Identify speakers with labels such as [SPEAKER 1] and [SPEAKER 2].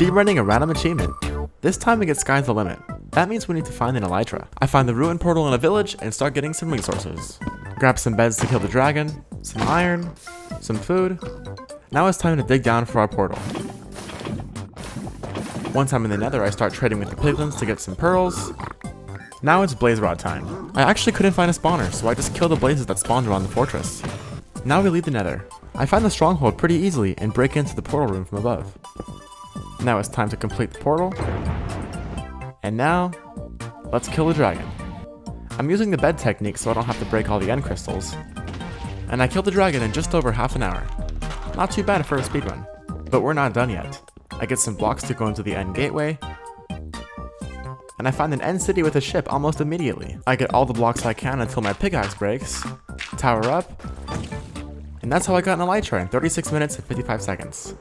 [SPEAKER 1] Speedrunning a random achievement. This time we get Sky's the Limit. That means we need to find an Elytra. I find the ruin portal in a village and start getting some resources. Grab some beds to kill the dragon, some iron, some food. Now it's time to dig down for our portal. Once I'm in the nether, I start trading with the piglins to get some pearls. Now it's blaze rod time. I actually couldn't find a spawner, so I just kill the blazes that spawned around the fortress. Now we leave the nether. I find the stronghold pretty easily and break into the portal room from above. Now it's time to complete the portal. And now, let's kill the dragon. I'm using the bed technique so I don't have to break all the end crystals. And I killed the dragon in just over half an hour. Not too bad for a speedrun. But we're not done yet. I get some blocks to go into the end gateway. And I find an end city with a ship almost immediately. I get all the blocks I can until my pickaxe breaks, tower up, and that's how I got an elytra in 36 minutes and 55 seconds.